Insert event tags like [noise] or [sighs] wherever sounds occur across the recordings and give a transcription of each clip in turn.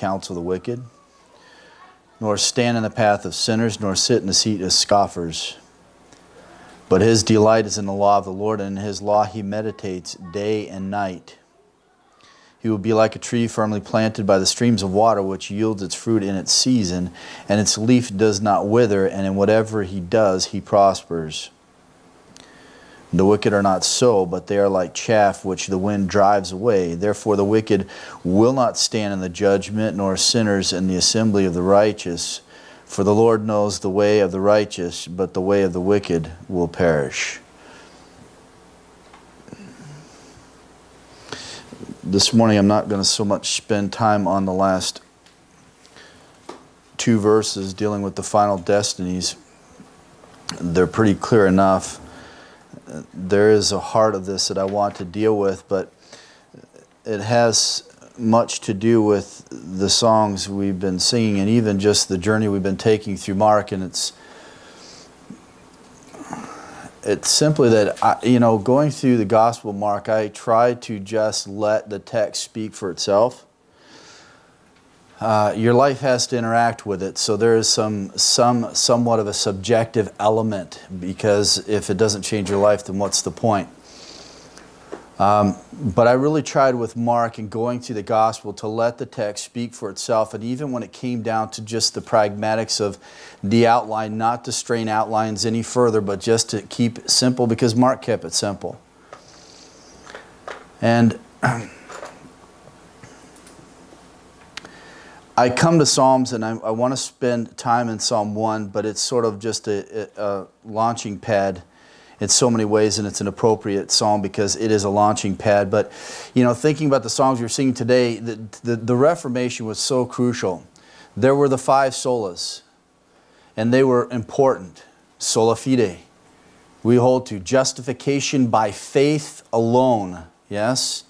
counsel of the wicked, nor stand in the path of sinners, nor sit in the seat of scoffers. But his delight is in the law of the Lord, and in his law he meditates day and night. He will be like a tree firmly planted by the streams of water, which yields its fruit in its season, and its leaf does not wither, and in whatever he does, he prospers. The wicked are not so, but they are like chaff which the wind drives away. Therefore, the wicked will not stand in the judgment, nor sinners in the assembly of the righteous. For the Lord knows the way of the righteous, but the way of the wicked will perish. this morning I'm not going to so much spend time on the last two verses dealing with the final destinies. They're pretty clear enough. There is a heart of this that I want to deal with, but it has much to do with the songs we've been singing and even just the journey we've been taking through Mark, and it's it's simply that I, you know going through the gospel mark i try to just let the text speak for itself uh, your life has to interact with it so there is some some somewhat of a subjective element because if it doesn't change your life then what's the point um, but I really tried with Mark and going through the gospel to let the text speak for itself. And even when it came down to just the pragmatics of the outline, not to strain outlines any further, but just to keep it simple because Mark kept it simple. And [clears throat] I come to Psalms and I, I want to spend time in Psalm 1, but it's sort of just a, a, launching pad in so many ways, and it's an appropriate song because it is a launching pad. But, you know, thinking about the songs you're singing today, the, the, the Reformation was so crucial. There were the five solas, and they were important. Sola fide. We hold to justification by faith alone. Yes?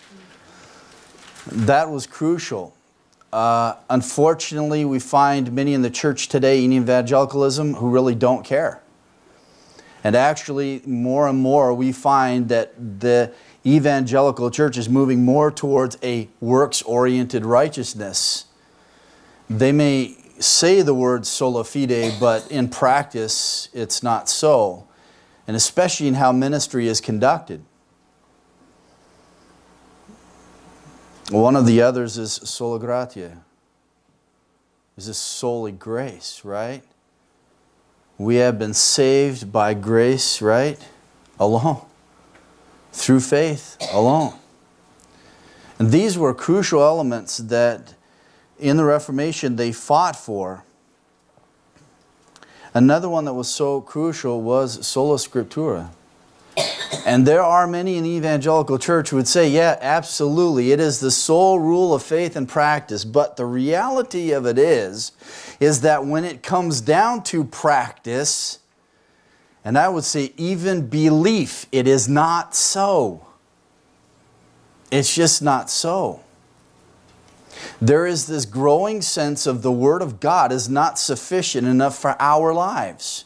That was crucial. Uh, unfortunately, we find many in the church today in evangelicalism who really don't care. And actually, more and more, we find that the evangelical church is moving more towards a works oriented righteousness. They may say the word sola fide, but in practice, it's not so. And especially in how ministry is conducted. One of the others is sola gratia. This Is solely grace, right? We have been saved by grace, right? Alone. Through faith alone. And these were crucial elements that in the Reformation they fought for. Another one that was so crucial was sola scriptura. And there are many in the evangelical church who would say, yeah, absolutely, it is the sole rule of faith and practice. But the reality of it is, is that when it comes down to practice, and I would say even belief, it is not so. It's just not so. There is this growing sense of the Word of God is not sufficient enough for our lives.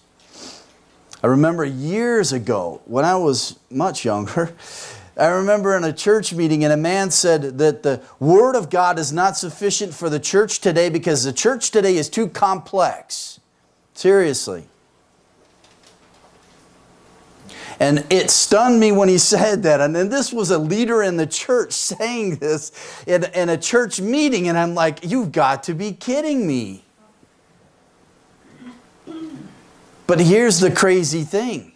I remember years ago, when I was much younger, [laughs] I remember in a church meeting, and a man said that the Word of God is not sufficient for the church today because the church today is too complex. Seriously. And it stunned me when he [laughs] said that. And then this was a leader in the church [laughs] saying this in, in a church meeting. And I'm like, you've got to be kidding me. But here's the crazy thing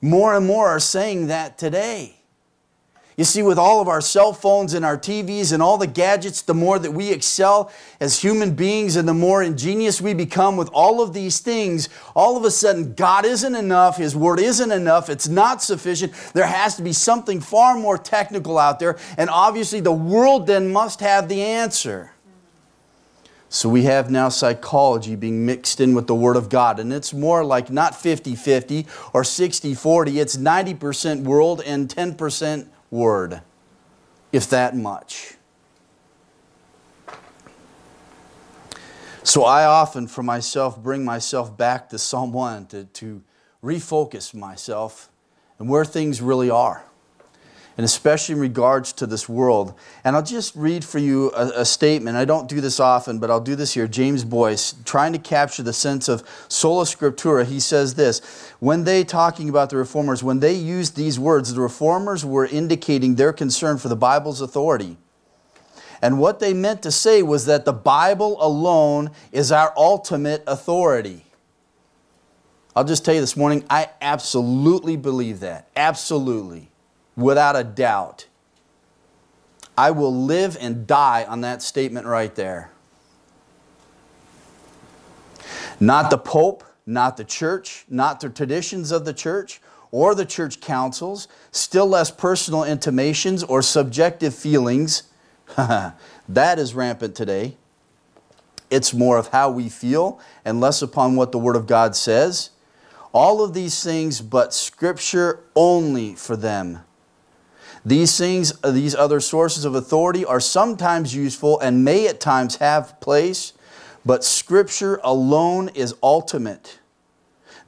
more and more are saying that today. You see, with all of our cell phones and our TVs and all the gadgets, the more that we excel as human beings and the more ingenious we become with all of these things, all of a sudden, God isn't enough, His Word isn't enough, it's not sufficient. There has to be something far more technical out there, and obviously, the world then must have the answer. So we have now psychology being mixed in with the Word of God. And it's more like not 50 50 or 60 40, it's 90% world and 10% Word, if that much. So I often, for myself, bring myself back to Psalm 1 to, to refocus myself and where things really are. And especially in regards to this world. And I'll just read for you a, a, statement. I don't do this often, but I'll do this here. James Boice, trying to capture the sense of sola scriptura, he says this When they, talking about the reformers, when they used these words, the reformers were indicating their concern for the Bible's authority. And what they meant to say was that the Bible alone is our ultimate authority. I'll just tell you this morning, I absolutely believe that. Absolutely without a doubt. I will live and die on that statement right there. Not the Pope, not the church, not the traditions of the church or the church councils, still less personal intimations or subjective feelings. [laughs] that is rampant today. It's more of how we feel and less upon what the Word of God says. All of these things, but Scripture only for them. These things, uh, these other sources of authority are sometimes useful and may at times have place, but Scripture alone is ultimate.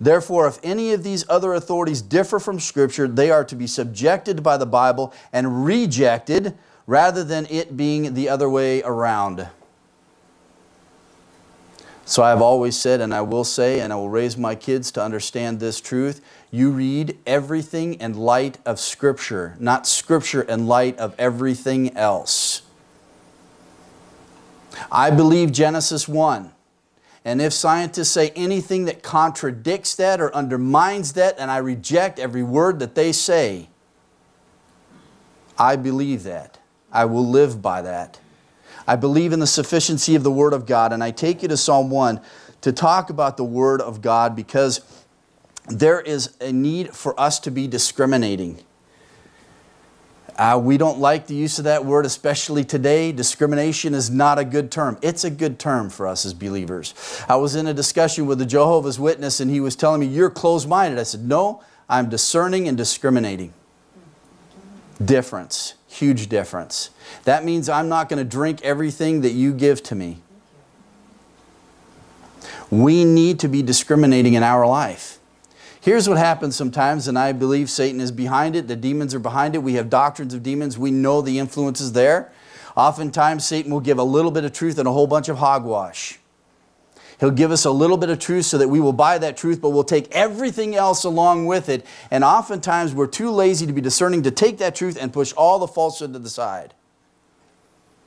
Therefore, if any of these other authorities differ from Scripture, they are to be subjected by the Bible and rejected rather than it being the other way around. So I've always said, and I will say, and I will raise my kids to understand this truth you read everything in light of Scripture, not Scripture in light of everything else. I believe Genesis 1. And if scientists say anything that contradicts that or undermines that, and I reject every word that they say, I believe that. I will live by that. I believe in the sufficiency of the Word of God, and I take you to Psalm 1 to talk about the Word of God because there is a need for us to be discriminating. Uh, we don't like the use of that word, especially today. Discrimination is not a good term. It's a good term for us as believers. I was in a discussion with a Jehovah's Witness and he was telling me, You're closed minded. I said, No, I'm discerning and discriminating. Difference, huge difference. That means I'm not going to drink everything that you give to me. We need to be discriminating in our life. Here's what happens sometimes, and I believe Satan is behind it. The demons are behind it. We have doctrines of demons. We know the influence is there. Oftentimes, Satan will give a little bit of truth and a whole bunch of hogwash. He'll give us a little bit of truth so that we will buy that truth, but we'll take everything else along with it. And oftentimes, we're too lazy to be discerning to take that truth and push all the falsehood to the side.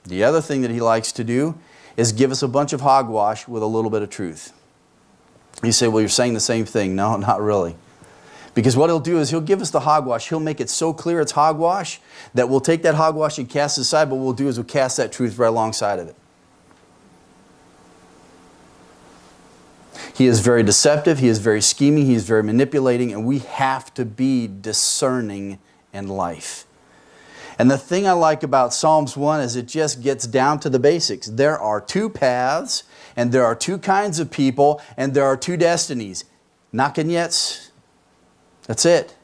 The other thing that he likes to do is give us a bunch of hogwash with a little bit of truth. You say, well, you're saying the same thing. No, [laughs] not really. Because what he'll do is he'll give us the hogwash. He'll make it so clear it's hogwash that we'll take that hogwash and cast it aside, but what we'll do is we'll cast that truth right alongside of it. He is very deceptive, he is very scheming, he is very manipulating, and we have to be discerning in life. And the thing I like about Psalms 1 is it just gets down to the basics. There are two paths, and there are two kinds of people, and there are two destinies. Not yet. That's it.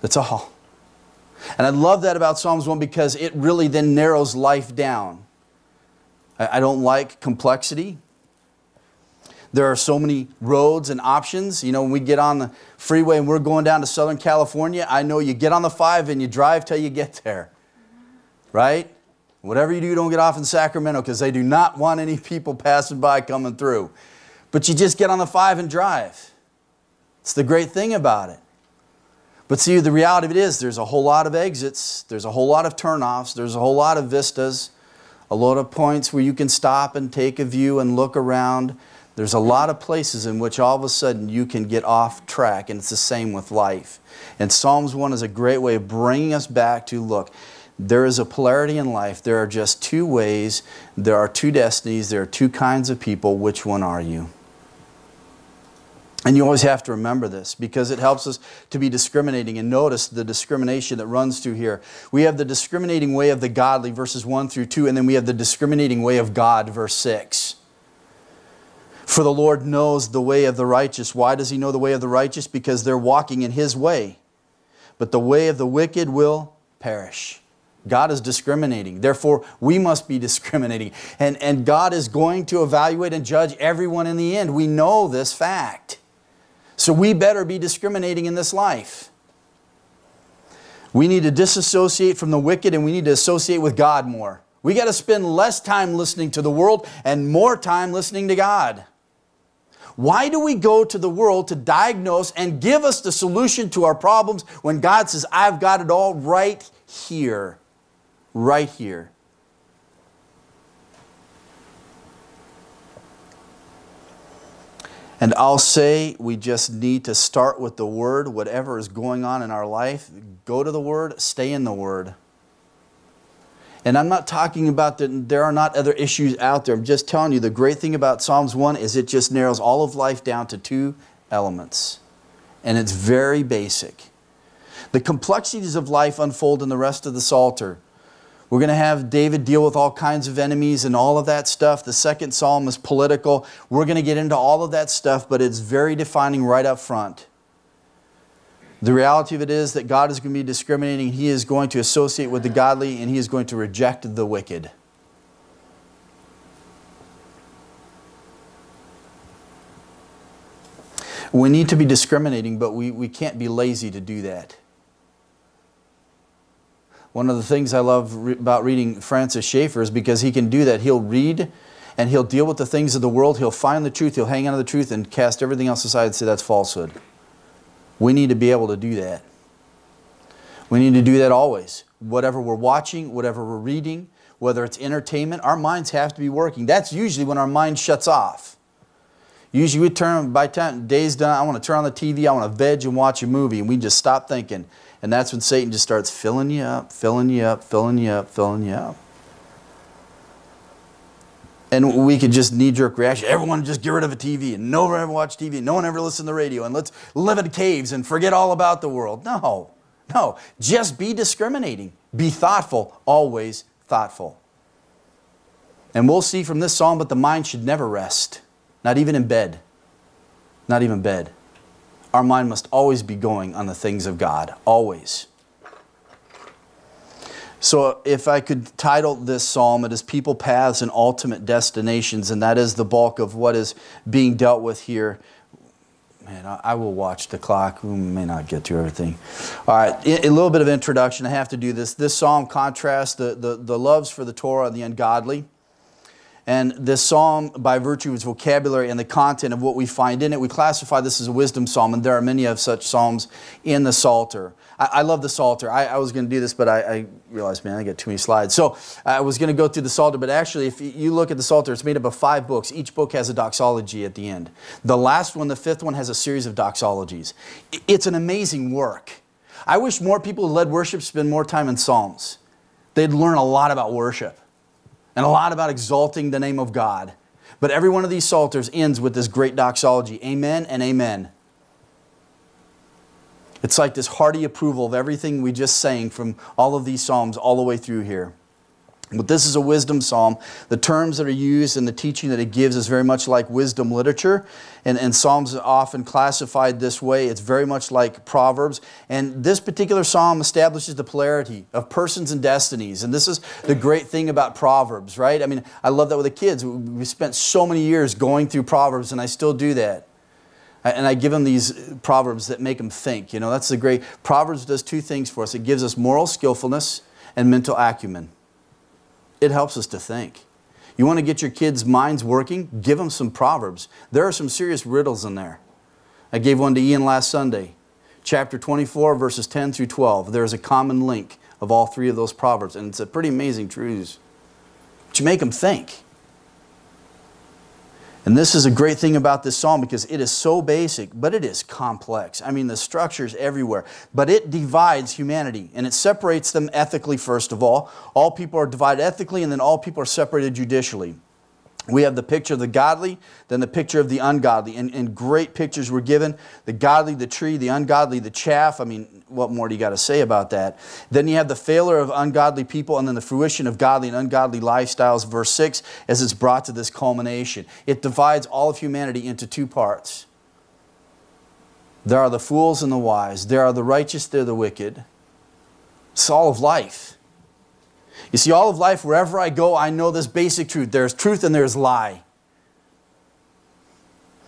That's all. And I love that about Psalms 1 because it really then narrows life down. I don't like complexity. There are so many roads and options. You know, when we get on the freeway and we're going down to Southern California, I know you get on the five and you drive till you get there. Right? Whatever you do, don't get off in Sacramento because they do not want any people passing by coming through. But you just get on the five and drive. It's the great thing about it. But see, the reality of it is there's a whole lot of exits, there's a whole lot of turnoffs, there's a whole lot of vistas, a lot of points where you can stop and take a view and look around. There's a lot of places in which all of a sudden you can get off track, and it's the same with life. And Psalms 1 is a great way of bringing us back to look, there is a polarity in life. There are just two ways, there are two destinies, there are two kinds of people. Which one are you? And you always have to remember this because it helps us to be discriminating and notice the discrimination that runs through here. We have the discriminating way of the godly, verses 1 through 2, and then we have the discriminating way of God, verse 6. For the Lord knows the way of the righteous. Why does he know the way of the righteous? Because they're walking in his way. But the way of the wicked will perish. God is discriminating. Therefore, we must be [laughs] discriminating. And, and God is going to evaluate and judge everyone in the end. We know this fact. So we better be discriminating in this life. We need to disassociate from the wicked and we need to associate with God more. We got to spend less time listening to the world and more time listening to God. Why do we go to the world to diagnose and give us the solution to our problems when God says, I've got it all right here? Right here. And I'll say we just need to start with the Word. Whatever is going on in our life, go to the Word, stay in the Word. And I'm not talking about that there are not other issues out there. I'm just telling you the great thing about Psalms 1 is it just narrows all of life down to two elements. And it's very basic. The complexities of life unfold in the rest of the Psalter. We're going to have David deal with all kinds of enemies and all of that stuff. The second psalm is political. We're going to get into all of that stuff, but it's very defining right up front. The reality of it is that God is going to be discriminating. He is going to associate with the godly and he is going to reject the wicked. We need to be discriminating, but we, we can't be lazy to do that. One of the things I love re about reading Francis Schaeffer is because he can do that. He'll read and he'll deal with the things of the world. He'll find the truth. He'll hang on to the truth and cast everything else aside and say that's falsehood. We need to be able to do that. We need to do that always. Whatever we're watching, whatever we're reading, whether it's entertainment, our minds have to be working. That's usually when our mind shuts off. Usually we turn, by time day's done, I want to turn on the TV, I want to veg and watch a movie, and we just stop thinking. And that's when Satan just starts filling you up, filling you up, filling you up, filling you up. And we could just knee jerk reaction. Everyone just get rid of a TV and no one ever watch TV. No one ever listen to the radio and let's live in caves and forget all about the world. No, no. Just be discriminating. Be thoughtful, always thoughtful. And we'll see from this psalm, but the mind should never rest, not even in bed. Not even bed our mind must always be going on the things of God, always. So, if I could title this psalm, it is People, Paths, and Ultimate Destinations, and that is the bulk of what is being dealt with here. Man, I will watch the clock. We may not get to everything. All right, a little bit of introduction. I have to do this. This psalm contrasts the, the, the loves for the Torah and the ungodly and this psalm, by virtue of its vocabulary and the content of what we find in it, we classify this as a wisdom psalm, and there are many of such psalms in the Psalter. I, I love the Psalter. I, I was going to do this, but I, I, realized, man, I got too many slides. So I was going to go through the Psalter, but actually, if you look at the Psalter, it's made up of five books. Each book has a doxology at the end. The last one, the fifth one, has a series of doxologies. It's an amazing work. I wish more people who led worship spend more time in Psalms. They'd learn a lot about worship and a lot about exalting the name of God. But every one of these psalters ends with this great doxology Amen and Amen. It's like this hearty approval of everything we just sang from all of these psalms all the way through here. But this is a wisdom psalm. The terms that are used and the teaching that it gives is very much like wisdom literature. And, and Psalms are often classified this way. It's very much like Proverbs. And this particular psalm establishes the polarity of persons and destinies. And this is the great thing about Proverbs, right? I mean, I love that with the kids. We spent so many years going through Proverbs, and I still do that. And I give them these proverbs that make them think. You know, that's the great. Proverbs does two things for us it gives us moral skillfulness and mental acumen it helps us to think. You want to get your kids' minds working? Give them some Proverbs. There are some serious riddles in there. I gave one to Ian last Sunday. Chapter 24, verses 10 through 12. There's a common link of all three of those Proverbs, and it's a pretty amazing truths. But you make them think. And this is a great thing about this psalm because it is so basic, but it is complex. I mean, the structure's everywhere. But it divides humanity and it separates them ethically, first of all. All people are divided ethically, and then all people are separated judicially we have the picture of the godly, then the picture of the ungodly. And, and, great pictures were given the godly, the tree, the ungodly, the chaff. I mean, what more do you got to say about that? Then you have the failure of ungodly people, and then the fruition of godly and ungodly lifestyles, verse 6, as it's brought to this culmination. It divides all of humanity into two parts there are the fools and the wise, there are the righteous, there are the wicked. It's all of life. You see, all of life, wherever I go, I know this basic truth there's truth and there's lie.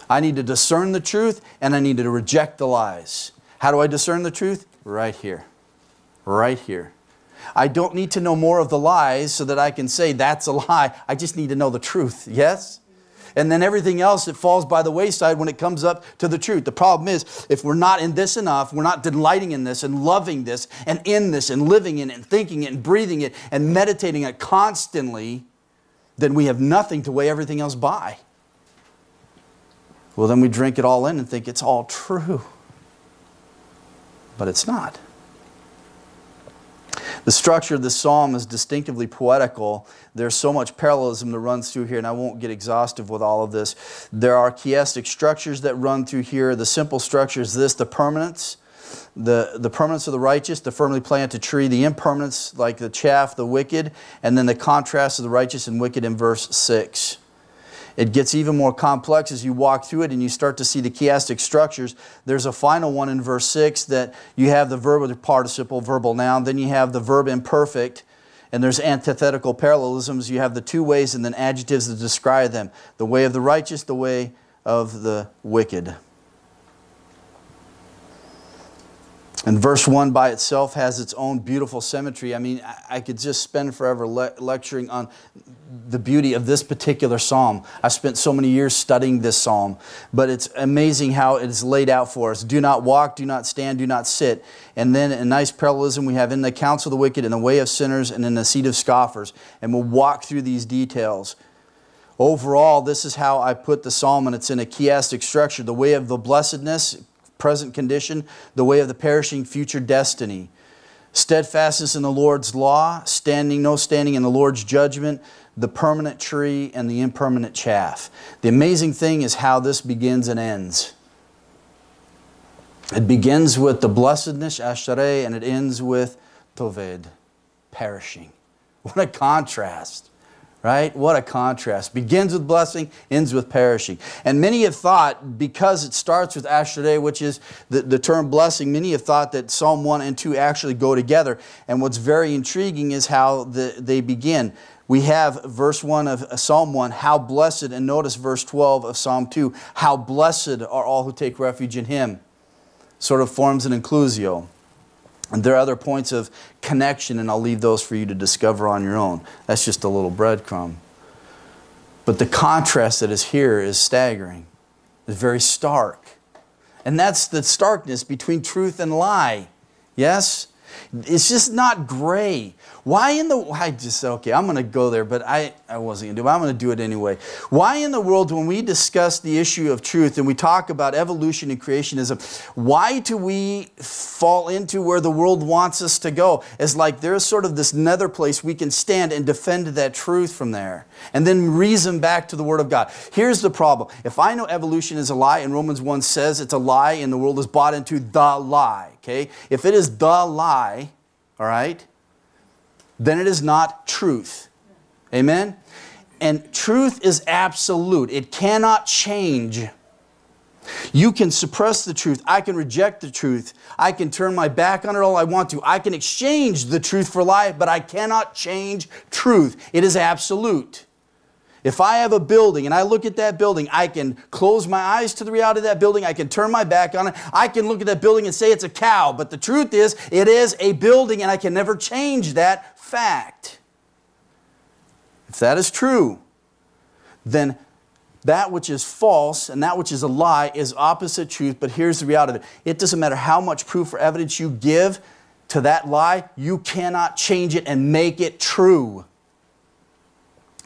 I need to discern the truth and I need to reject the lies. How do I discern the truth? Right here. right here. I don't need to know more of the lies so that I can say that's a lie. I just need to know the truth. Yes? And then everything else it falls by the wayside when it comes up to the truth. The problem is, if we're not in this enough, we're not delighting in this and loving this and in this and living in it and thinking it and breathing it and meditating it constantly, then we have nothing to weigh everything else by. Well, then we drink it all in and think it's all true. But it's not. The structure of the psalm is distinctively poetical. There's so much parallelism that runs through here, and I won't get exhaustive with all of this. There are chiastic structures that run through here. The simple structure is this the permanence, the, the permanence of the righteous, the firmly planted tree, the impermanence, like the chaff, the wicked, and then the contrast of the righteous and wicked in verse 6. It gets even more complex as you walk through it and you start to see the chiastic structures. There's a final one in verse 6 that you have the verb with the participle, verbal noun, then you have the verb imperfect, and there's antithetical parallelisms. You have the two ways and then adjectives that describe them the way of the righteous, the way of the wicked. And verse 1 by itself has its own beautiful symmetry. I mean, I could just spend forever le lecturing on the beauty of this particular psalm. I spent so many years studying this psalm, but it's amazing how it is laid out for us. Do not walk, do not stand, do not sit. And then a nice parallelism we have in the counsel of the wicked, in the way of sinners, and in the seat of scoffers. And we'll walk through these details. Overall, this is how I put the psalm, and it's in a chiastic structure. The way of the blessedness, present condition, the way of the perishing, future destiny. Steadfastness in the Lord's law, standing, no standing in the Lord's judgment, the permanent tree and the impermanent chaff. The amazing thing is how this begins and ends. It begins with the blessedness, Ashrei, and it ends with Toved, perishing. What a contrast right? What a contrast. Begins with blessing, ends with perishing. And many have thought, because it starts with Ashrei, which is the, the term blessing, many have thought that Psalm 1 and 2 actually go together. And what's very intriguing is how the, they begin. We have verse 1 of uh, Psalm 1, how blessed, and notice verse 12 of Psalm 2, how blessed are all who take refuge in him. Sort of forms an inclusio. And there are other points of connection, and I'll leave those for you to discover on your own. That's just a little breadcrumb. But the contrast that is here is staggering, it's very stark. And that's the starkness between truth and lie. Yes? It's just not gray. Why in the I just okay, I'm gonna go there, but I, I wasn't gonna do it, I'm gonna do it anyway. Why in the world, when we discuss the issue of truth and we talk about evolution and creationism, why do we fall into where the world wants us to go? It's like there's sort of this nether place we can stand and defend that truth from there and then reason back to the Word of God. Here's the problem. If I know evolution is a lie and Romans 1 says it's a lie and the world is bought into the lie, okay? If it is the lie, all right, then it is not truth. Amen? And truth is absolute, it cannot change. You can suppress the truth. I can reject the truth. I can turn my back on it all I want to. I can exchange the truth for life, but I cannot change truth. It is absolute. If I have a building and I look at that building, I can close my eyes to the reality of that building. I can turn my back on it. I can look at that building and say it's a cow. But the truth is, it is a building and I can never change that fact. If that is true, then that which is false and that which is a lie is opposite truth. But here's the reality it it doesn't matter how much proof or evidence you give to that lie, you cannot change it and make it true.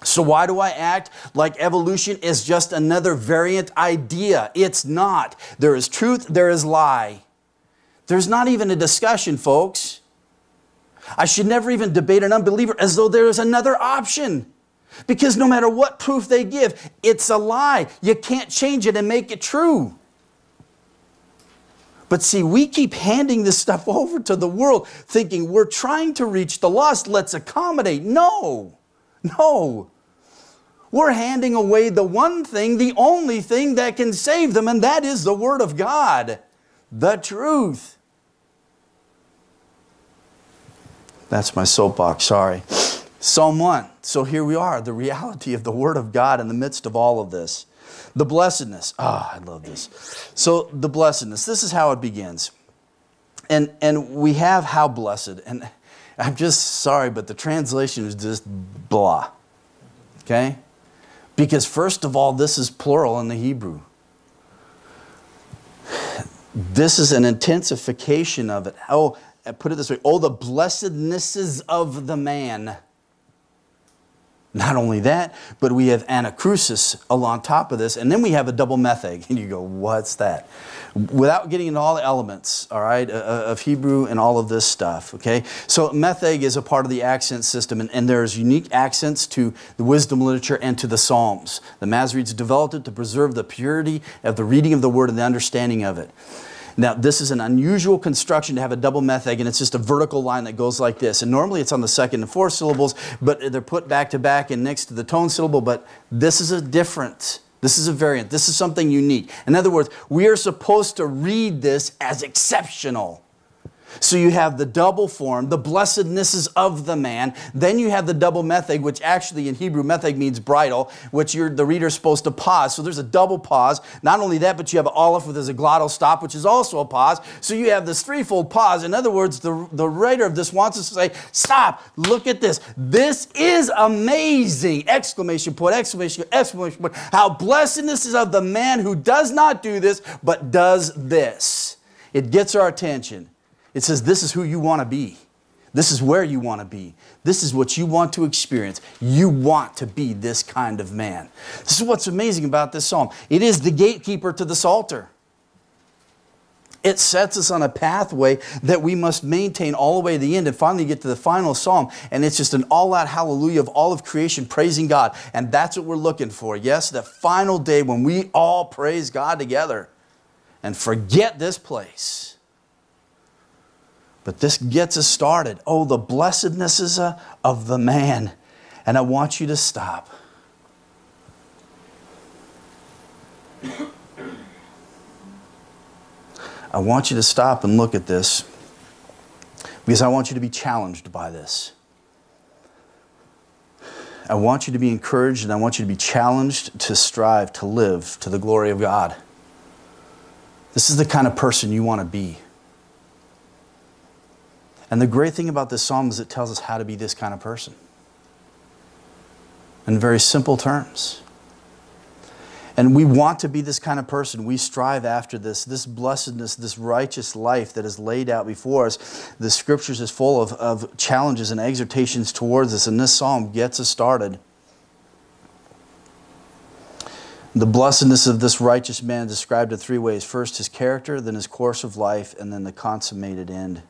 So, why do I act like evolution is just another variant idea? It's not. There is truth, there is lie. There's not even a discussion, folks. I should never even debate an unbeliever as though there is another option. Because no matter what proof they give, it's a lie. You can't change it and make it true. But see, we keep handing this stuff [laughs] over to the world thinking we're trying to reach the lost. Let's accommodate. No, no. We're handing away the one thing, the only thing that can save them, and that is the Word of God, the truth. That's my soapbox, sorry. Psalm 1. So here we are, the reality of the Word of God in the midst of all of this. The blessedness. Ah, oh, I love this. So, the blessedness. This is how it begins. and, and we have how blessed. And [laughs] I'm just sorry, but the translation is just blah. Okay? Because, first of all, this is plural in the Hebrew. [sighs] This is an intensification of it. Oh, Uh, put it this way oh, the blessednesses of the man. Not only that, but we have anacrusis along top of this, and then we have a double metheg. [laughs] And you go, what's that? Without getting into all the elements, all right, uh, uh, of Hebrew and all of this stuff, okay? So metheg is a part of the accent system, and, and there's unique accents to the wisdom literature and to the Psalms. The Masoretes developed it to preserve the purity of the reading of the word and the understanding of it. Now, this is an unusual construction to have a double metheg, and it's just a vertical line that goes like this. And normally it's on the second and fourth syllables, but they're put back to back and next to the tone syllable, but this is a different. This is a variant. This is something unique. In other words, we are supposed to read this as exceptional. So you have the double form, the blessednesses of the man. Then you have the double metheg, which actually in Hebrew metheg means bridle, which the reader's supposed to pause. So there's a double pause. Not only that, but you have an aleph with a glottal stop, which is also a pause. So you have this threefold pause. In other words, the, the writer of this wants us to say, stop, look at this. This is amazing! Exclamation point, exclamation, exclamation point. How blessedness is of the man who does not do this, but does this. It gets our attention. It says, This is who you want to be. This is where you want to be. This is what you want to experience. You want to be this kind of man. This is what's amazing about this psalm. It is the gatekeeper to the Psalter. It sets us on a pathway that we must maintain all the way to the end and finally get to the final psalm. And it's just an all out hallelujah of all of creation praising God. And that's what we're looking for. Yes, the final day when we all praise God together and forget this place but this gets us started. Oh, the blessednesses uh, of the man. And I want you to stop. I want you to stop and look at this because I want you to be challenged by this. I want you to be encouraged and I want you to be challenged to strive to live to the glory of God. This is the kind of person you want to be. And the great thing about this psalm is it tells us how to be this kind of person in very simple terms. And we want to be this kind of person. We strive after this, this blessedness, this righteous life that is laid out before us. The scriptures is full of, of challenges and exhortations towards us, and this psalm gets us started. The blessedness of this righteous man described in three ways first, his character, then his course of life, and then the consummated end.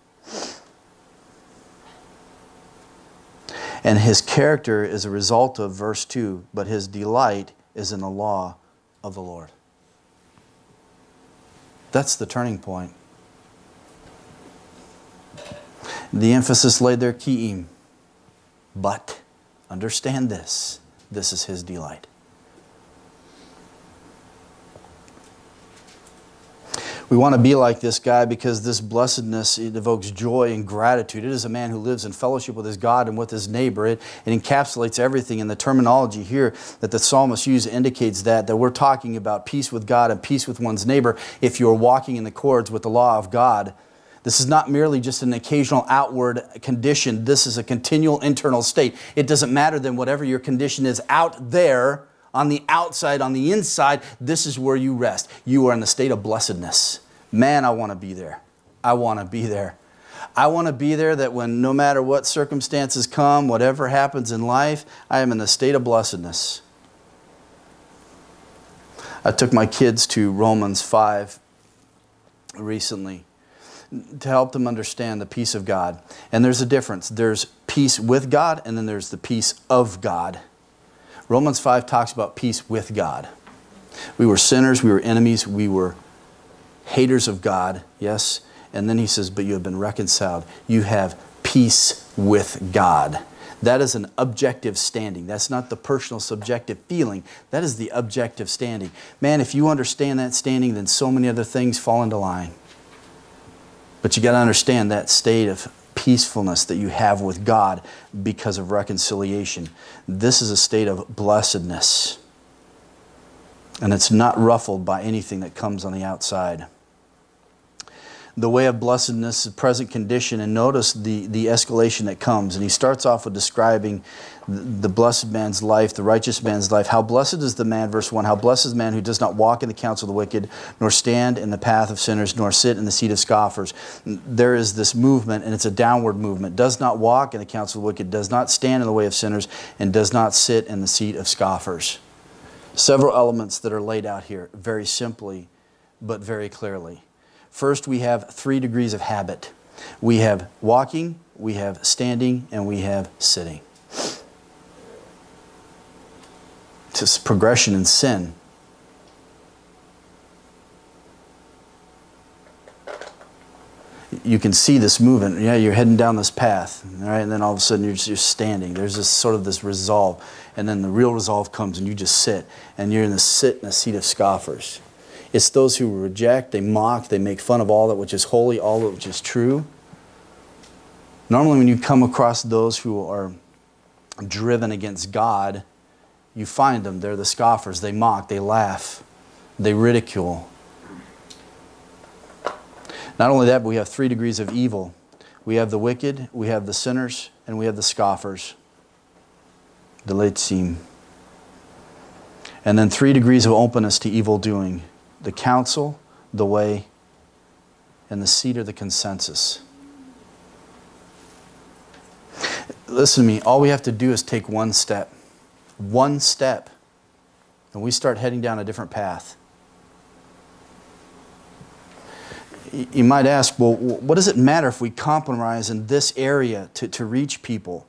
And his character is a result of verse 2, but his delight is in the law of the Lord. That's the turning point. The emphasis laid there, ki'im. But understand this this is his delight. We want to be like this guy because this blessedness evokes joy and gratitude. It is a man who lives in fellowship with his God and with his neighbor. It, it encapsulates everything. And the terminology here that the psalmist uses indicates that, that we're talking about peace with God and peace with one's neighbor if you're walking in the cords with the law of God. This is not merely just an occasional outward condition. This is a continual internal state. It doesn't matter then whatever your condition is out there on the outside, on the inside, this is where you rest. You are in the state of blessedness. Man, I want to be there. I want to be there. I want to be there that when no matter what circumstances come, whatever happens in life, I am in the state of blessedness. I took my kids to Romans 5 recently to help them understand the peace of God. And there's a difference. There's peace with God, and then there's the peace of God. Romans 5 talks about peace with God. We were sinners, we were enemies, we were haters of God, yes? And then he says, But you have been reconciled. You have peace with God. That is an objective standing. That's not the personal subjective feeling. That is the objective standing. Man, if you understand that standing, then so many other things fall into line. But you got to understand that state of peacefulness that you have with God because of reconciliation. This is a state of blessedness. And it's not ruffled by anything that comes on the outside. The way of blessedness, the present condition, and notice the, the escalation that comes. And he starts off with describing the blessed man's life, the righteous man's life. How blessed is the man, verse 1, how blessed is the man who does not walk in the counsel of the wicked, nor stand in the path of sinners, nor sit in the seat of scoffers. There is this movement, and it's a downward movement. Does not walk in the counsel of the wicked, does not stand in the way of sinners, and does not sit in the seat of scoffers. Several elements that are laid out here, very simply, but very clearly. First, we have three degrees of habit. We have walking, we have standing, and we have sitting. It's progression in sin. You can see this movement. Yeah, you're heading down this path, right? And then all of a sudden you're just you're standing. There's this sort of this resolve, and then the real resolve comes, and you just sit, and you're in the sit in a seat of scoffers. It's those who reject, they mock, they make fun of all that which is holy, all that which is true. Normally, when you come across those who are driven against God, you find them. They're the scoffers. They mock, they laugh, they ridicule. Not only that, but we have three degrees of evil we have the wicked, we have the sinners, and we have the scoffers, the leitzim. And then three degrees of openness to evil doing the counsel, the way, and the seat or the consensus. Listen to me, all we have to do is take one step. One step. And we start heading down a different path. You might ask, well, what does it matter if we compromise in this area to, to reach people?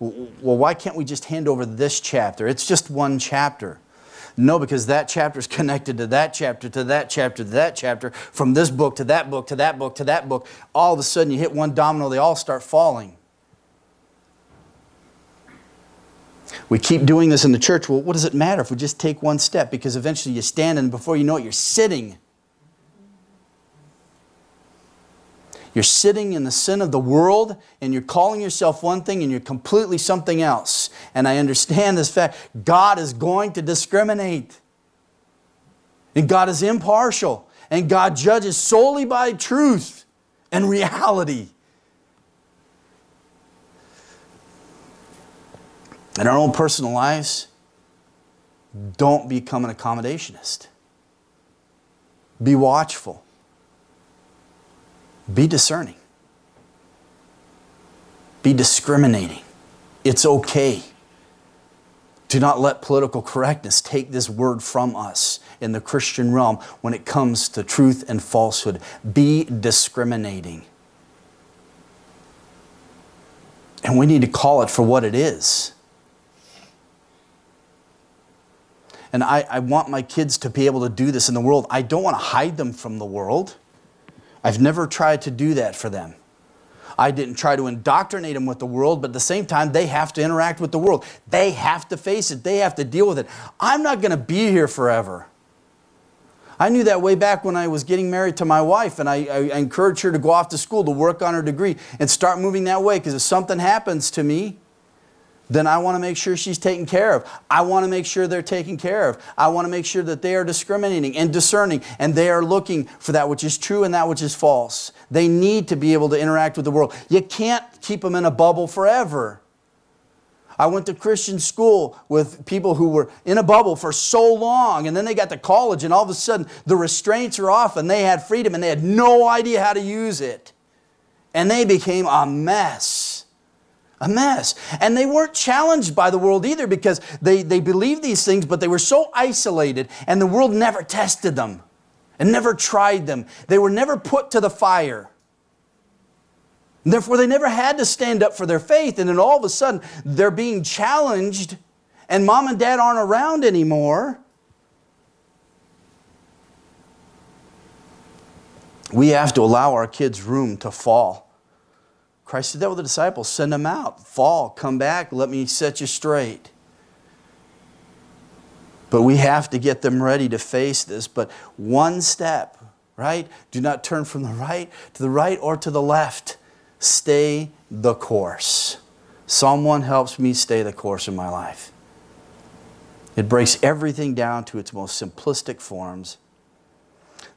Well, why can't we just hand over this chapter? It's just one chapter. No, because that chapter is [laughs] connected to that chapter, to that chapter, to that chapter, from this book to that book, to that book, to that book. All of a sudden, you hit one domino, they all start falling. We keep doing this in the church. Well, what does it matter if we just take one step? Because eventually you stand and before you know it, you're sitting You're sitting in the sin of the world and you're calling yourself one thing and you're completely something else. And I understand this fact God is going to discriminate. And God is impartial. And God judges solely by truth and reality. In our own personal lives, don't become an accommodationist. Be watchful. Be discerning. Be discriminating. It's okay. Do not let political correctness take this word from us in the Christian realm when it comes to truth and falsehood. Be discriminating. And we need to call it for what it is. And I, I want my kids to be able to do this in the world. I don't want to hide them from the world. I've never tried to do that for them. I didn't try to indoctrinate them with the world, but at the same time, they have to interact with the world. They have to face it, they have to deal with it. I'm not going to be here forever. I knew that way back when I was getting married to my wife, and I, I, encouraged her to go off to school to work on her degree and start moving that way because if something happens to me, then I want to make sure she's taken care of. I want to make sure they're taken care of. I want to make sure that they are discriminating and discerning and they are looking for that which is true and that which is false. They need to be able to interact with the world. You can't keep them in a bubble forever. I went to Christian school with people who were in a bubble for so long, and then they got to college, and all of a sudden the restraints are off, and they had freedom, and they had no idea how to use it. And they became a mess a mess. And they weren't challenged by the world either because they, they believed these things, but they were so isolated and the world never tested them and never tried them. They were never put to the fire. And therefore, they never had to stand up for their faith. And then all of a sudden, they're being challenged, and mom and dad aren't around anymore. We have to allow our kids room to fall. Christ did that with the disciples. Send them out. Fall, come back, let me set you straight. But we have to get them ready to face this. But one step, right? Do not turn from the right to the right or to the left. Stay the course. Psalm 1 helps me stay the course in my life. It breaks everything down to its most simplistic forms.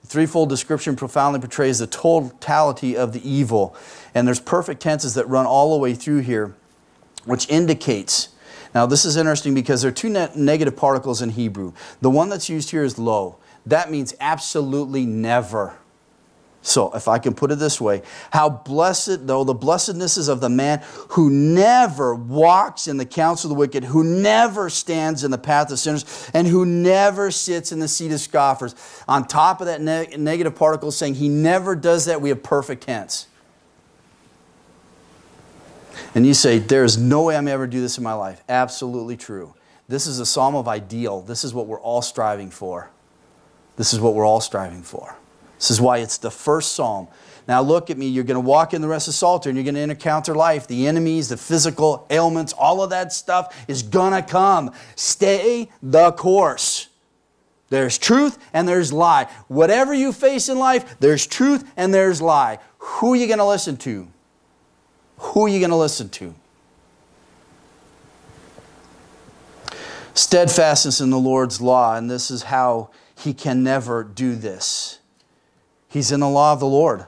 The threefold description profoundly portrays the totality of the evil. And there's perfect tenses that run all the way through here, which indicates. Now, this is interesting because there are two ne negative particles in Hebrew. The one that's used here is lo. That means absolutely never. So, if I can put it this way, how blessed, though, the blessedness is of the man who never walks in the counsel of the wicked, who never stands in the path of sinners, and who never sits in the seat of scoffers. On top of that ne negative particle saying he never does that, we have perfect tense. And you say, There's no way I'm ever do this in my life. Absolutely true. This is a psalm of ideal. This is what we're all striving for. This is what we're all striving for. This is why it's the first psalm. Now look at me. You're going to walk in the rest of Psalter and you're going to encounter life. The enemies, the physical ailments, all of that stuff is going to come. Stay the course. There's truth and there's lie. Whatever you face in life, there's truth and there's lie. Who are you going to listen to? Who are you going to listen to? Steadfastness in the Lord's law, and this is how he can never do this. He's in the law of the Lord.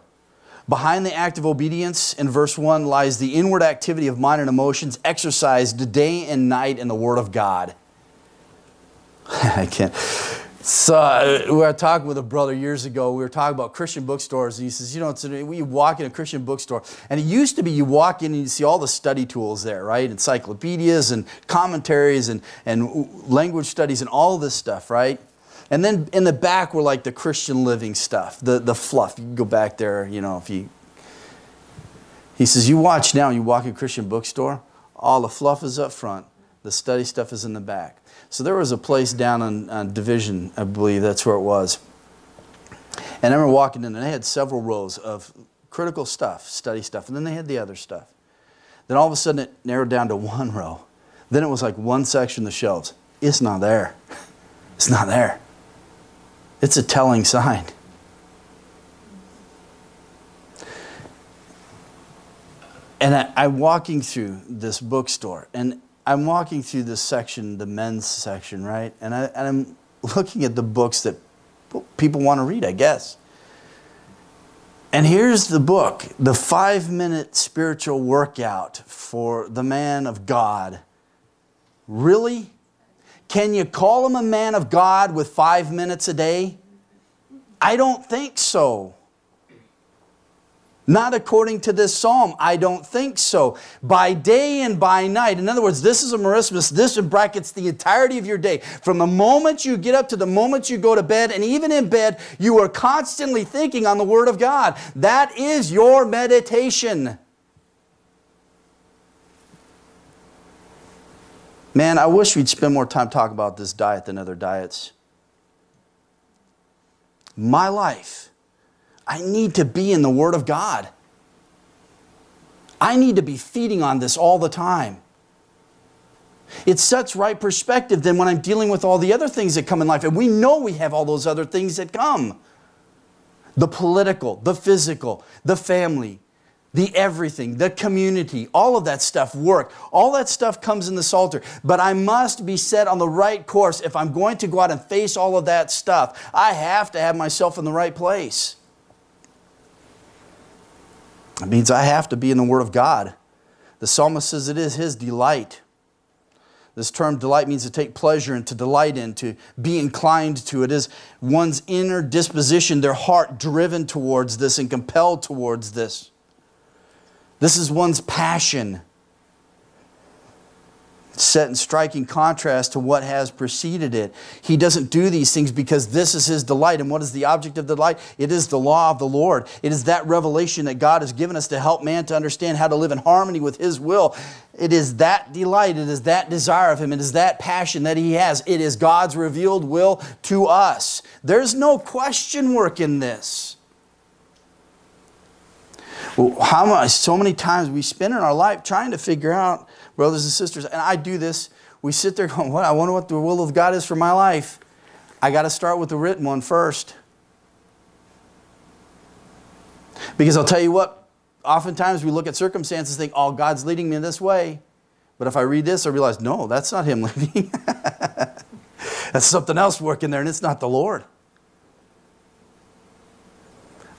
Behind the act of obedience in verse 1 lies the inward activity of mind and emotions exercised day and night in the Word of God. [laughs] I can't. So uh, we were talking with a brother years ago. We were talking about Christian bookstores. And he says, you know, it's a, we walk in a Christian bookstore, and it used to be you walk in and you see all the study tools there, right? Encyclopedias and commentaries and, and language studies and all this stuff, right? And then in the back were like the Christian living stuff, the, the fluff. You can go back there, you know, if you. He says, You watch now, you walk in Christian bookstore, all the fluff is up front, the study stuff is in the back. So there was a place down on, on Division, I believe that's where it was. And I remember walking in, and they had several rows of critical stuff, study stuff, and then they had the other stuff. Then all of a sudden it narrowed down to one row. Then it was like one section of the shelves. It's not there. [laughs] It's not there. It's a telling sign. And I, am walking through this bookstore, and I'm walking through this section, the men's section, right? And, I, and I'm looking at the books that people want to read, I guess. And here's the book, The Five Minute Spiritual Workout for the Man of God. Really? Can you call him a man of God with five minutes a day? I don't think so. Not according to this psalm. I don't think so. By day and by night. In other words, this is a merismus. This brackets the entirety of your day. From the moment you get up to the moment you go to bed, and even in bed, you are constantly thinking on the Word of God. That is your meditation. Man, I wish we'd spend more time talking about this diet than other diets. My life, I need to be in the Word of God. I need to be feeding on this all the time. It sets right perspective than when I'm dealing with all the other things that come in life. And we know we have all those other things that come the political, the physical, the family, the everything, the community, all of that stuff, work, all that stuff comes in the Psalter. But I must be set on the right course. If I'm going to go out and face all of that stuff, I have to have myself in the right place. It means I have to be in the Word of God. The psalmist says it is his delight. This term delight means to take pleasure and to delight in, to be inclined to. It is one's inner disposition, their heart driven towards this and compelled towards this. This is one's passion, set in striking contrast to what has preceded it. He doesn't do these things because this is his delight. And what is the object of the delight? It is the law of the Lord. It is that revelation that God has given us to help man to understand how to live in harmony with his will. It is that delight, it is that desire of him, it is that passion that he has. It is God's revealed will to us. There's no question work in this how much, so many times we spend in our life trying to figure out, brothers and sisters, and I do this. We sit there going, what? I wonder what the will of God is for my life. I got to start with the written one first. Because I'll tell you what, oftentimes we look at circumstances and think, oh, God's leading me in this way. But if I read this, I realize, no, that's not Him [laughs] leading. that's something else working there, and it's not the Lord.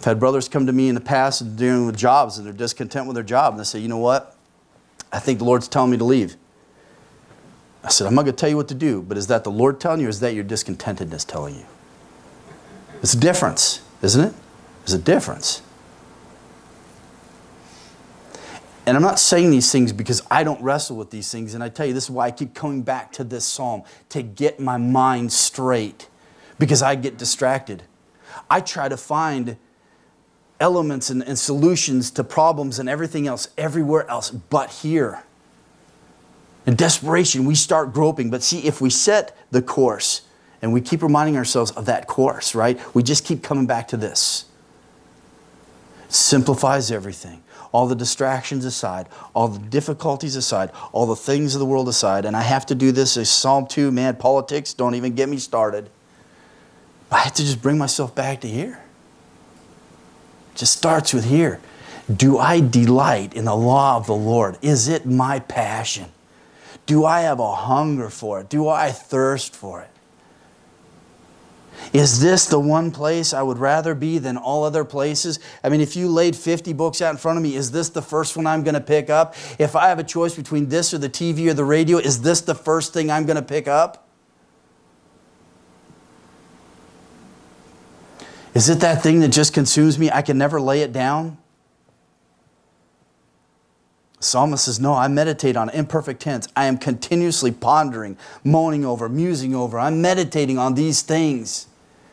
I've had brothers come to me in the past dealing with jobs and they're discontent with their job and they say, you know what? I think the Lord's telling me to leave. I said, I'm not going to tell you what to do, but is that the Lord telling you or is that your discontentedness telling you? It's a difference, isn't it? There's a difference. And I'm not saying these things because I don't wrestle with these things. And I tell you, this is why I keep coming back to this psalm to get my mind straight because I get distracted. I try to find elements and, and solutions to problems and everything else everywhere else but here. In desperation, we start groping. But see, if we set the course and we keep reminding ourselves of that course, right? We just keep coming back to this. Simplifies everything. All the distractions aside, all the difficulties aside, all the things of the world aside. And I have to do this as Psalm 2, man, politics, don't even get me started. I have to just bring myself back to here. Just starts with here. Do I delight in the law of the Lord? Is it my passion? Do I have a hunger for it? Do I thirst for it? Is this the one place I would rather be than all other places? I mean, if you laid 50 books out in front of me, is this the first one I'm going to pick up? If I have a choice between this or the TV or the radio, is this the first thing I'm going to pick up? Is it that thing that just consumes me? I can never lay it down? psalmist says, No, I meditate on imperfect tense. I am continuously pondering, moaning over, musing over. I'm meditating on these things,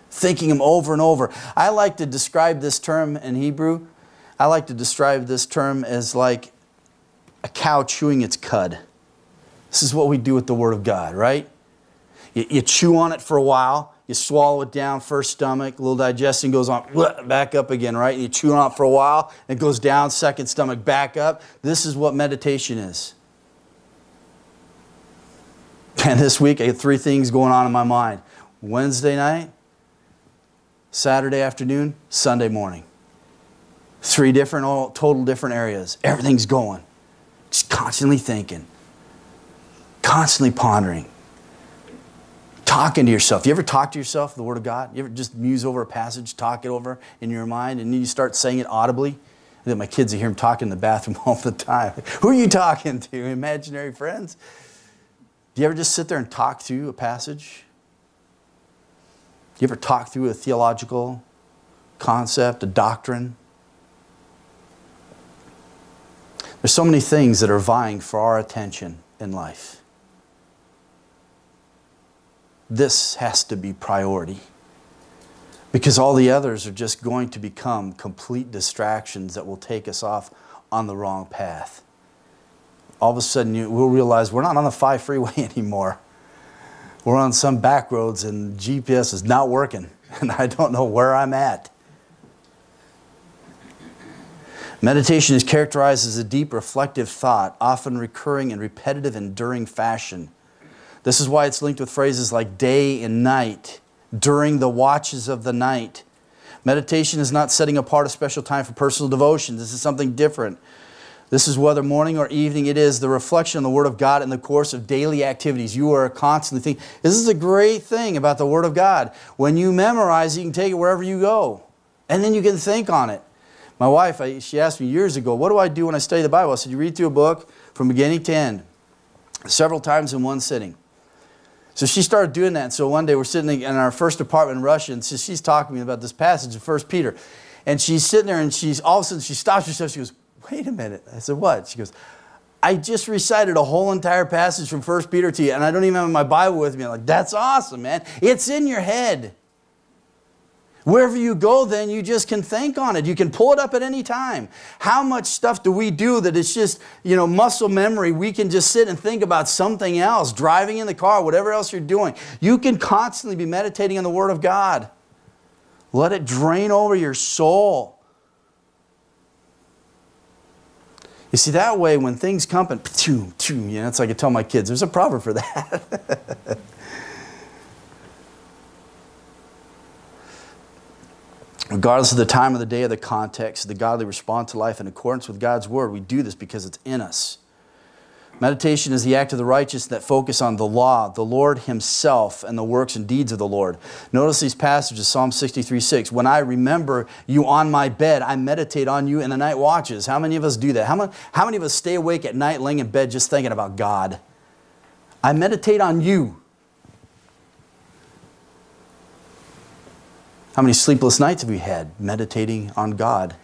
thinking them over and over. I like to describe this term in Hebrew. I like to describe this term as like a cow chewing its cud. This is what we do with the Word of God, right? You, you chew on it for a while, you swallow it down, first stomach, a little digestion goes on, back up again, right? And You chew on it for a while, it goes down, second stomach, back up. This is what meditation is. [laughs] And this week, I had three things going on in my mind Wednesday night, Saturday afternoon, Sunday morning. Three different, all total different areas. Everything's going. Just constantly thinking, constantly pondering talking to yourself. You ever talk to yourself, the Word of God? You ever just muse over a passage, talk it over in your mind, and then you start saying it audibly? Then my kids, hear them talking in the bathroom [laughs] all the time. Who are you talking to? Imaginary friends? Do you ever just sit there and talk through a passage? Do you ever talk through a theological concept, a doctrine? There's so many things that are vying for our attention in life this has to be priority. Because all the others are just going to become complete distractions that will take us off on the wrong path. All of a sudden, you, we'll realize we're not on the 5 freeway [laughs] anymore. We're on some back roads and GPS is not working, [laughs] and I don't know where I'm at. Meditation is characterized as a deep reflective thought, often recurring in repetitive, enduring fashion. This is why it's linked with phrases like day and night, during the watches of the night. Meditation is not setting apart a special time for personal devotion. This is something different. This is whether morning or evening, it is the reflection on the Word of God in the course of daily activities. You are constantly thinking. This is a great thing about the Word of God. When you memorize, you can take it wherever you go, and then you can think on it. My wife, I, she asked me years ago, What do I do when I study the Bible? I said, You read through a book from beginning to end, several times in one sitting. So she started doing that. So one day we're sitting in our first apartment in Russia, and so she's talking to me about this passage in First Peter. And she's sitting there, and she's all of a sudden she stops herself. She goes, "Wait a minute." I said, "What?" She goes, "I just recited a whole entire passage from First Peter to you, and I don't even have my Bible with me." I'm like, "That's awesome, man! It's in your head." Wherever you go, then you just can think on it. You can pull it up at any time. How much stuff do we do that it's just, you know, muscle memory? We can just sit and think about something else, driving in the car, whatever else you're doing. You can constantly be meditating on the Word of God. Let it drain over your soul. You see, that way, when things come and, you know, it's like I tell my kids, there's a proverb for that. [laughs] Regardless of the time of the day or the context, the godly respond to life in accordance with God's word. We do this because it's in us. Meditation is the act of the righteous that focus on the law, the Lord Himself, and the works and deeds of the Lord. Notice these passages Psalm 63 6. When I remember you on my bed, I meditate on you in the night watches. How many of us do that? How many, how many of us stay awake at night laying in bed just thinking about God? I meditate on you. How many sleepless nights have we had meditating on God?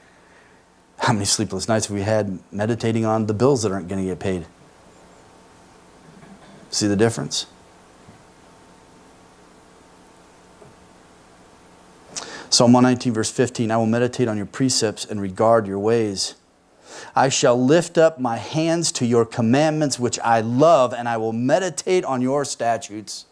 How many sleepless nights have we had meditating on the bills that aren't going to get paid? See the difference? Psalm 119, verse 15 I will meditate on your precepts and regard your ways. I shall lift up my hands to your commandments, which I love, and I will meditate on your statutes.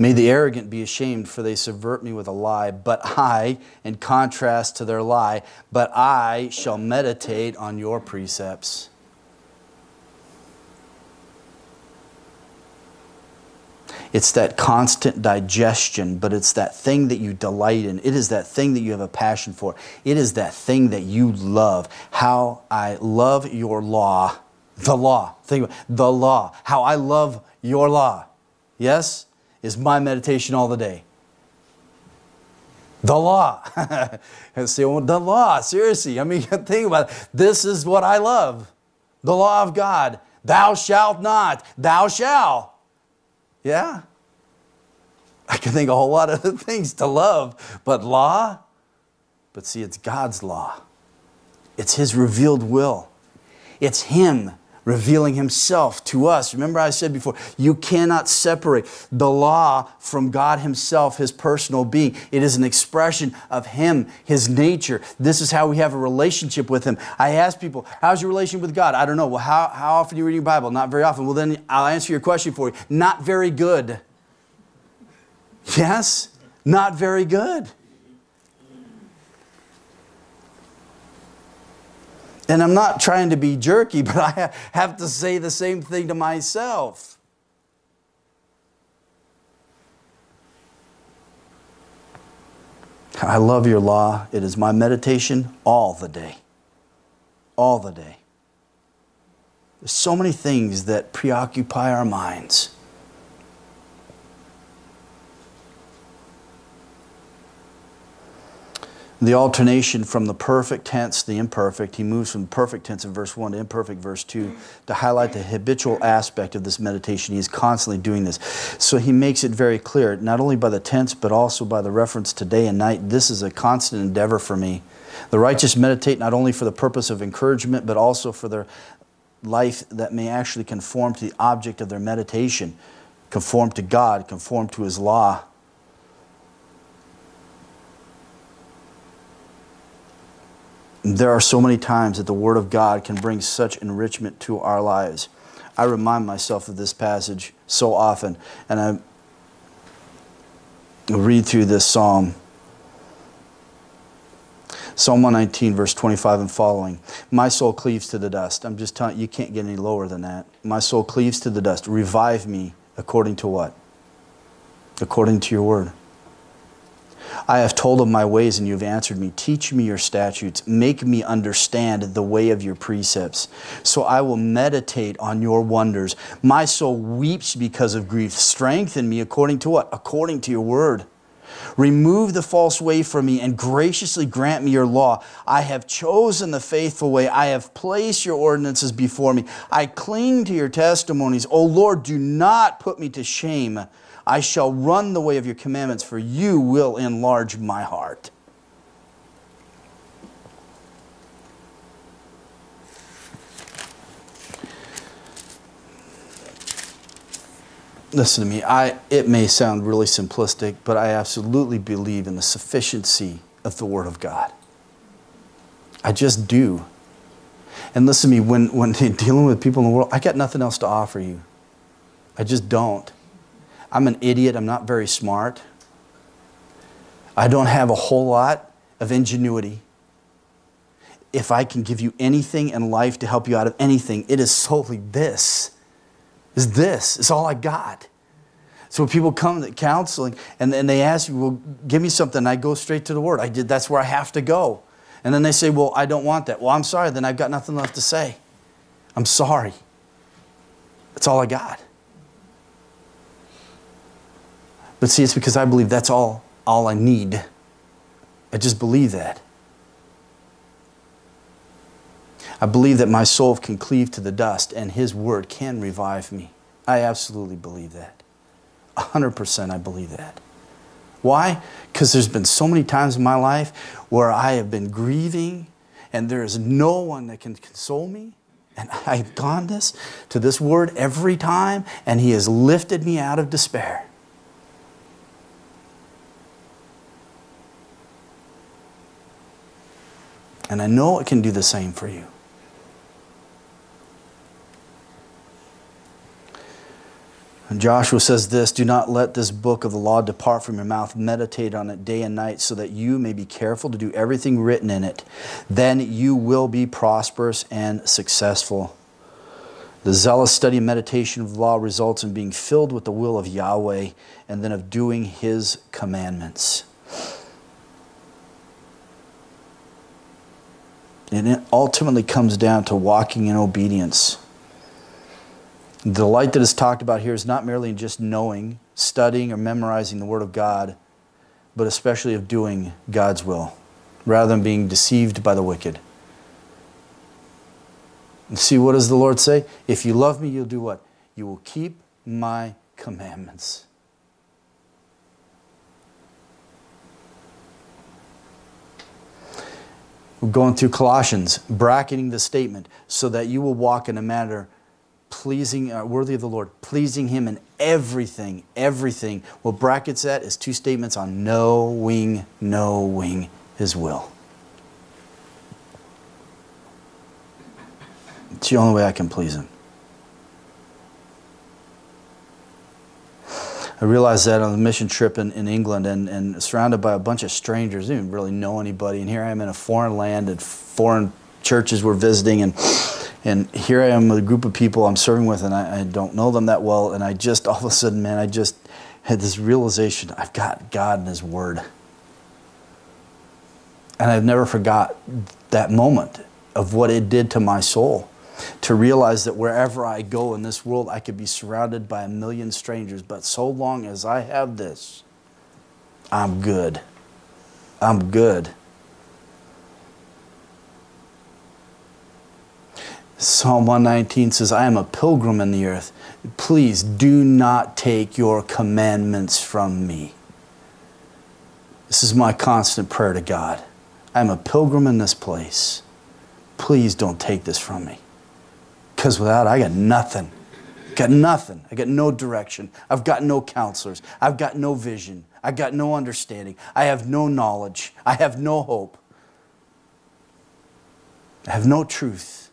May the arrogant be ashamed, for they subvert me with a lie. But I, in contrast to their lie, but I shall meditate on your precepts. It's that constant digestion, but it's that thing that you delight in. It is that thing that you have a passion for. It is that thing that you love. How I love your law. The law. Think about it. the law. How I love your law. Yes? Is my meditation all the day. The law. [laughs] well, the law, seriously. I mean, [laughs] think about it. This is what I love. The law of God. Thou shalt not. Thou shalt. Yeah. I can think a whole lot of [laughs] things to love, but law? But see, it's God's law. It's His revealed will. It's Him revealing Himself to us. Remember, I said before, you cannot separate the law from God Himself, His personal being. It is an expression of Him, His nature. This is how we have a relationship with Him. I ask people, How's your relationship with God? I don't know. Well, how, how often do you read your Bible? Not very often. Well, then I'll answer your question for you. Not very good. Yes, not very good. And I'm not trying to be jerky, [laughs] but I have to say the same thing to myself. I love your law. It is my meditation all the day. All the day. There's so many things that preoccupy our minds. The alternation from the perfect tense to the imperfect. He moves from perfect tense in verse 1 to imperfect verse 2 to highlight the habitual aspect of this meditation. He's constantly doing this. So he makes it very clear, not only by the tense, but also by the reference to day and night. This is a constant endeavor for me. The righteous meditate not only for the purpose of encouragement, but also for their life that may actually conform to the object of their meditation, conform to God, conform to His law. There are so many times that the Word of God can bring such enrichment to our lives. I remind myself of this passage so often, and I read through this psalm. Psalm 119, verse 25 and following. My soul cleaves to the dust. I'm just telling you, you can't get any lower than that. My soul cleaves to the dust. Revive me according to what? According to your word. I have told of my ways, and you have answered me. Teach me your statutes. Make me understand the way of your precepts. So I will meditate on your wonders. My soul weeps because of grief. Strengthen me according to what? According to your word. Remove the false way from me and graciously grant me your law. I have chosen the faithful way. I have placed your ordinances before me. I cling to your testimonies. O Lord, do not put me to shame I shall run the way of your commandments, for you will enlarge my heart. Listen to me. I, it may sound really simplistic, but I absolutely believe in the sufficiency of the Word of God. I just do. And listen to me, when, when [laughs] dealing with people in the world, I got nothing else to offer you. I just don't. I'm an idiot. I'm not very smart. I don't have a whole lot of ingenuity. If I can give you anything in life to help you out of anything, it is solely this. Is this. It's all I got. So when people come to counseling and, and they ask me, well, give me something, I go straight to the Word. I did, that's where I have to go. And then they say, Well, I don't want that. Well, I'm sorry, then I've got nothing left to say. I'm sorry. That's all I got. But see, it's because I believe that's all, all I need. I just believe that. I believe that my soul can cleave to the dust and His word can revive me. I absolutely believe that. 100% I believe that. Why? Because there's been so many times in my life where I have been grieving and there is no one that can console me. And I've gone this to this word every time, and He has lifted me out of despair. And I know it can do the same for you. And Joshua says this Do not let this book of the law depart from your mouth. Meditate on it day and night so that you may be careful to do everything written in it. Then you will be prosperous and successful. The zealous study and meditation of the law results in being filled with the will of Yahweh and then of doing his commandments. And it ultimately comes down to walking in obedience. The delight that is talked about here is not merely in just knowing, studying, or memorizing the Word of God, but especially of doing God's will, rather than being deceived by the wicked. And see, what does the Lord say? If you love me, you'll do what? You will keep my commandments. We're going through Colossians, bracketing the statement so that you will walk in a manner pleasing, uh, worthy of the Lord, pleasing Him in everything, everything. What brackets that is two statements on knowing, knowing His will. It's the only way I can please Him. I realized that on the mission trip in, in England and, and surrounded by a bunch of strangers. I didn't really know anybody. And here I am in a foreign land and foreign churches we're visiting. And and here I am with a group of people I'm serving with, and I, I, don't know them that well. And I just, all of a sudden, man, I just had this realization I've got God and His Word. And I've never forgot that moment of what it did to my soul. To realize that wherever I go in this world, I could be surrounded by a million strangers, but so long as I have this, I'm good. I'm good. Psalm 119 says, I am a pilgrim in the earth. Please do not take your commandments from me. This is my constant prayer to God. I am a pilgrim in this place. Please don't take this from me. Because without I got nothing. Got nothing. I got no direction. I've got no counselors. I've got no vision. I've got no understanding. I have no knowledge. I have no hope. I have no truth.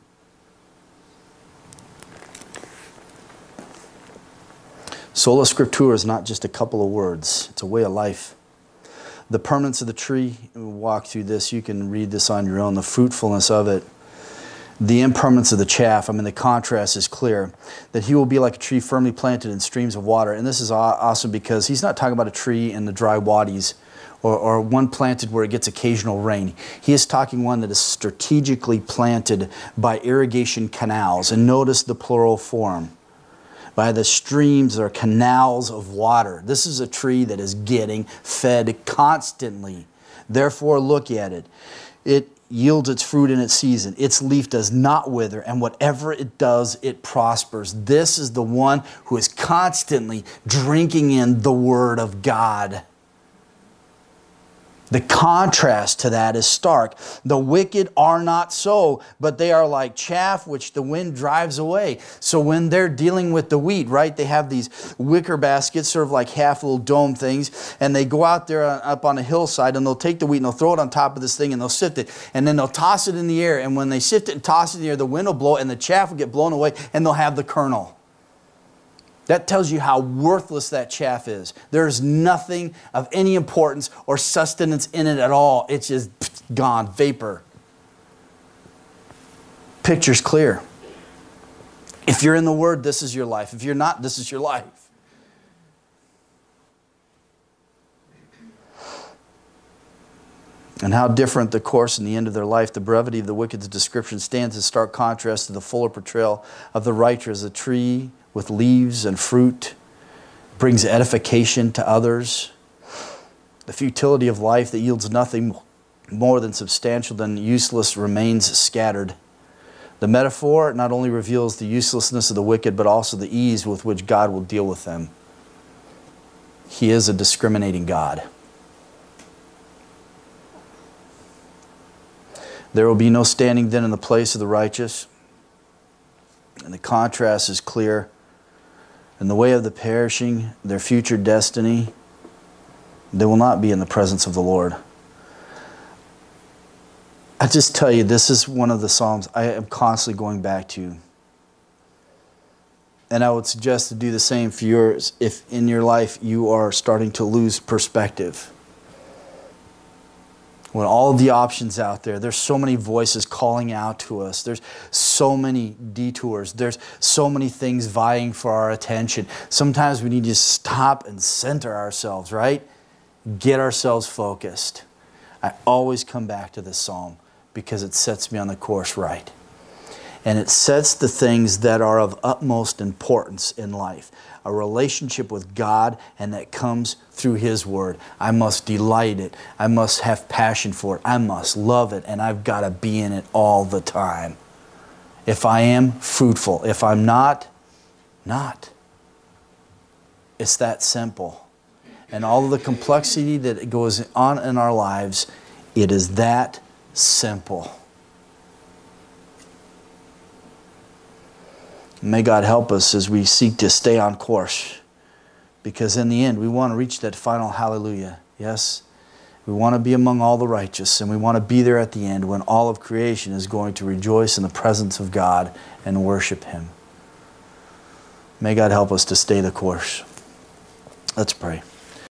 Sola Scriptura is not just a couple of words, it's a way of life. The permanence of the tree, we'll walk through this, you can read this on your own, the fruitfulness of it. The impermanence of the chaff, I mean, the contrast is clear. That he will be like a tree firmly planted in streams of water. And this is awesome because he's not talking about a tree in the dry wadis or, or one planted where it gets occasional rain. He is talking one that is strategically planted by irrigation canals. And notice the plural form by the streams or canals of water. This is a tree that is getting fed constantly. Therefore, look at it. It yields its fruit in its season. Its leaf does not wither, and whatever it does, it prospers. This is the one who is constantly drinking in the Word of God. The contrast to that is stark. The wicked are not so, but they are like chaff which the wind drives away. So when they're dealing with the wheat, right, they have these wicker baskets, sort of like half little dome things, and they go out there up on a hillside and they'll take the wheat and they'll throw it on top of this thing and they'll sift it. And then they'll toss it in the air. And when they sift it and toss it in the air, the wind will blow and the chaff will get blown away and they'll have the kernel. That tells you how worthless that chaff is. There's nothing of any importance or sustenance in it at all. It's just gone, vapor. Picture's clear. If you're in the Word, this is your life. If you're not, this is your life. And how different the course and the end of their life. The brevity of the wicked's description stands in stark contrast to the fuller portrayal of the righteous, a tree with leaves and fruit, brings edification to others. The futility of life that yields nothing more than substantial than useless remains scattered. The metaphor not only reveals the uselessness of the wicked, but also the ease with which God will deal with them. He is a discriminating God. There will be no standing then in the place of the righteous. And the contrast is clear. In the way of the perishing, their future destiny, they will not be in the presence of the Lord. I just tell you, this is one of the Psalms I am constantly going back to. And I would suggest to do the same for yours if in your life you are starting to lose perspective. When all the options out there, there's so many voices calling out to us. There's so many detours. There's so many things vying for our attention. Sometimes we need to stop and center ourselves, right? Get ourselves focused. I always come back to this psalm because it sets me on the course right and it sets the things that are of utmost importance in life. A relationship with God, and that comes through His Word. I must delight it. I must have passion for it. I must love it, and I've got to be in it all the time. If I am, fruitful. If I'm not, not. It's that simple. And all of the complexity that goes on in our lives, it is that simple. May God help us as we seek to stay on course. Because in the end, we want to reach that final hallelujah. Yes? We want to be among all the righteous, and we want to be there at the end when all of creation is going to rejoice in the presence of God and worship Him. May God help us to stay the course. Let's pray.